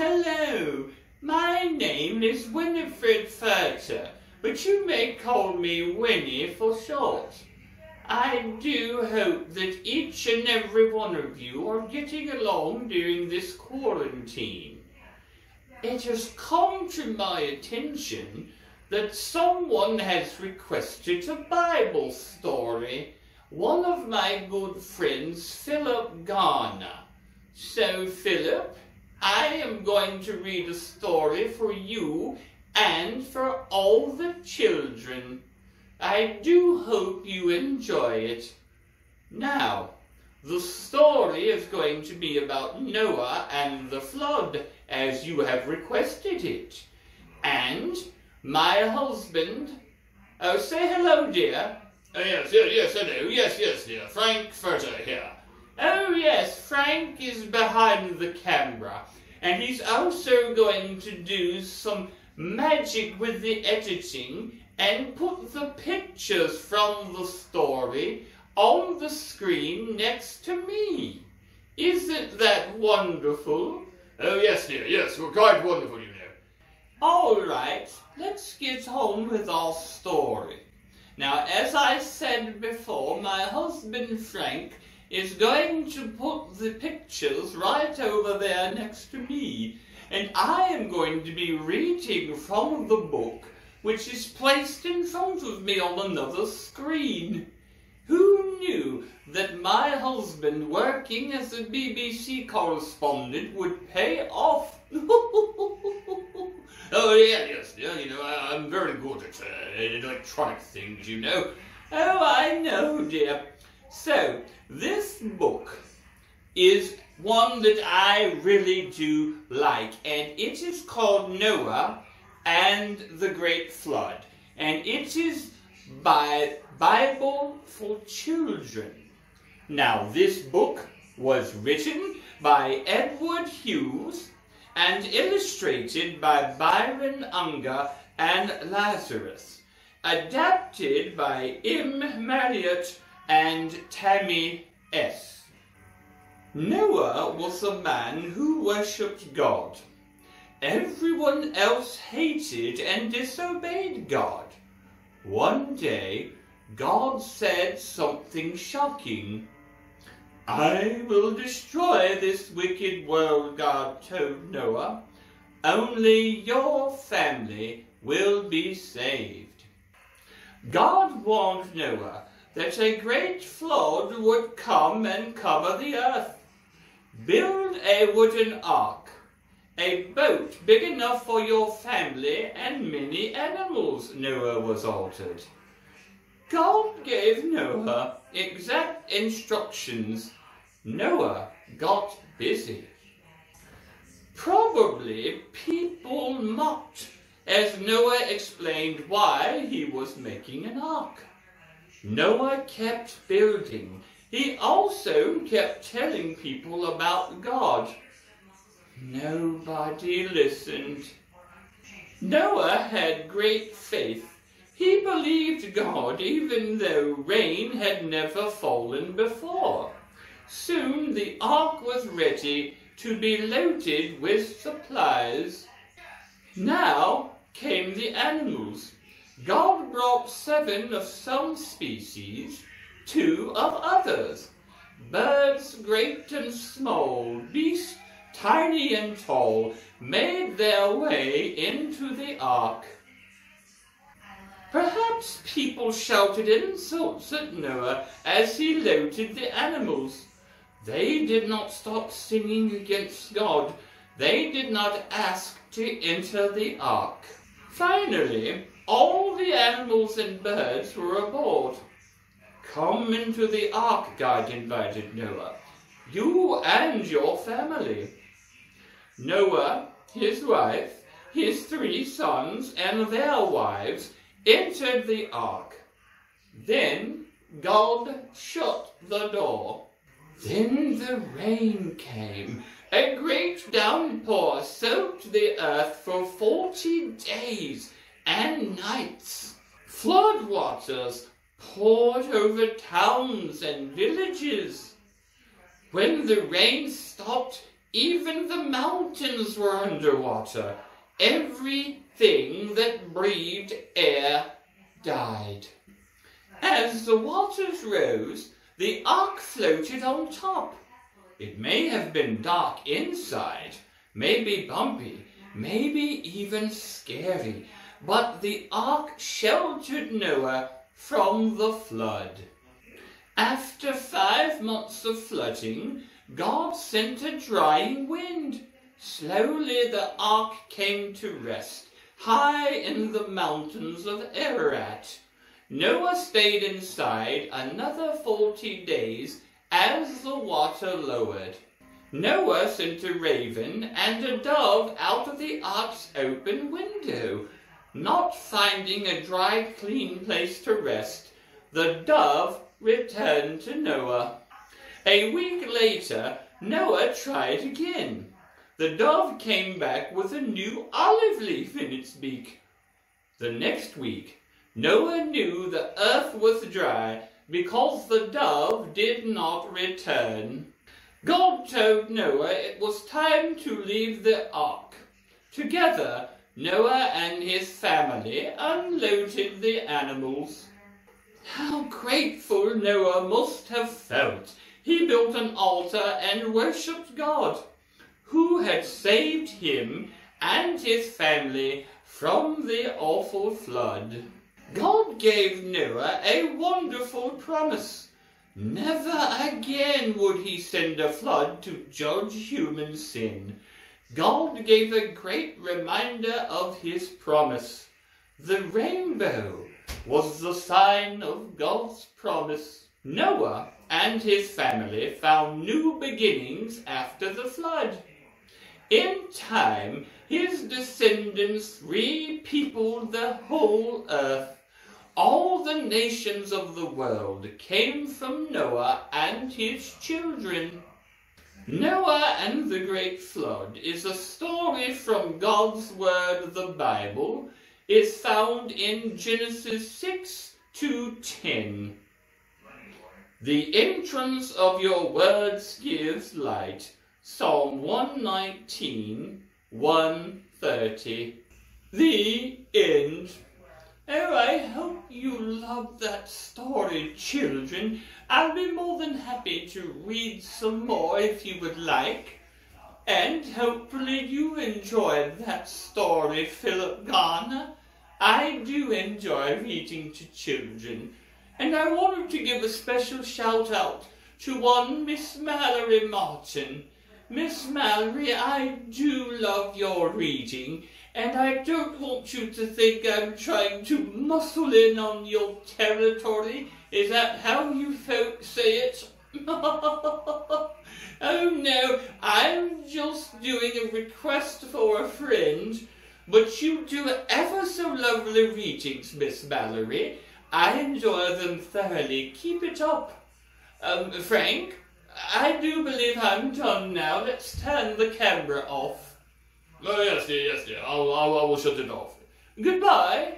hello. My name is Winifred Furter, but you may call me Winnie for short. I do hope that each and every one of you are getting along during this quarantine. It has come to my attention that someone has requested a Bible story. One of my good friends, Philip Garner. So, Philip, I am going to read a story for you and for all the children. I do hope you enjoy it. Now, the story is going to be about Noah and the flood, as you have requested it. And my husband. Oh, say hello, dear. Oh, yes, yes, yes, hello. Yes, yes, dear. Frank Furter here. Oh, yes, Frank is behind the camera. And he's also going to do some magic with the editing and put the pictures from the story on the screen next to me. Isn't that wonderful? Oh, yes, dear, yes, well, quite wonderful, you know. All right, let's get on with our story. Now, as I said before, my husband Frank is going to put the pictures right over there next to me, and I am going to be reading from the book which is placed in front of me on another screen. Who knew that my husband working as a BBC correspondent would pay off? Oh, yeah, yes, yeah, you know, I, am very good at uh, electronic things, you know. Oh, I know, dear. So, this book is one that I really do like, and it is called Noah and the Great Flood. And it is by Bible for Children. Now, this book was written by Edward Hughes and illustrated by Byron Unger and Lazarus, adapted by M. Maillot and Tammy S. Noah was a man who worshipped God. Everyone else hated and disobeyed God. One day, God said something shocking I will destroy this wicked world, God told Noah. Only your family will be saved. God warned Noah that a great flood would come and cover the earth. Build a wooden ark, a boat big enough for your family and many animals, Noah was altered. God gave Noah exact instructions Noah got busy. Probably people mocked as Noah explained why he was making an ark. Noah kept building. He also kept telling people about God. Nobody listened. Noah had great faith. He believed God even though rain had never fallen before. Soon the ark was ready to be loaded with supplies. Now came the animals. God brought seven of some species, two of others. Birds great and small, beasts tiny and tall, made their way into the ark. Perhaps people shouted insults at Noah as he loaded the animals. They did not stop singing against God. They did not ask to enter the ark. Finally, all the animals and birds were aboard. Come into the ark, God invited Noah, you and your family. Noah, his wife, his three sons, and their wives entered the ark. Then God shut the door. Then the rain came. A great downpour soaked the earth for forty days and nights. Flood waters poured over towns and villages. When the rain stopped, Even the mountains were underwater. Everything that breathed air died. As the waters rose, the ark floated on top. It may have been dark inside, maybe bumpy, maybe even scary, but the ark sheltered Noah from the flood. After five months of flooding, God sent a drying wind. Slowly the ark came to rest, high in the mountains of Ararat. Noah stayed inside another forty days as the water lowered. Noah sent a raven and a dove out of the ark's open window. Not finding a dry, clean place to rest, the dove returned to Noah. A week later, Noah tried again. The dove came back with a new olive leaf in its beak. The next week, Noah knew the earth was dry because the dove did not return. God told Noah it was time to leave the ark. Together, Noah and his family unloaded the animals. How grateful Noah must have felt. He built an altar and worshipped God, who had saved him and his family from the awful flood. God gave Noah a wonderful promise. Never again would he send a flood to judge human sin. God gave a great reminder of his promise. The rainbow was the sign of God's promise. Noah and his family found new beginnings after the flood. In time, his descendants repeopled the whole earth. All the nations of the world came from Noah and his children. Noah and the Great Flood is a story from God's Word, the Bible. It's found in Genesis 6 to 10. The entrance of your words gives light. Psalm 119, 130. The end. Oh, I hope you love that story, children. I'll be more than happy to read some more if you would like. And hopefully you enjoyed that story, Philip Garner. I do enjoy reading to children. And I wanted to give a special shout out to one Miss Mallory Martin. Miss Mallory, I do love your reading and I don't want you to think I'm trying to muscle in on your territory. Is that how you folks say it? oh no, I'm just doing a request for a friend. But you do ever so lovely readings, Miss Mallory. I enjoy them thoroughly. Keep it up. Um, Frank, I do believe I'm done now. Let's turn the camera off. Oh, yes, yes, dear. I'll, I'll, I will shut it off. Goodbye.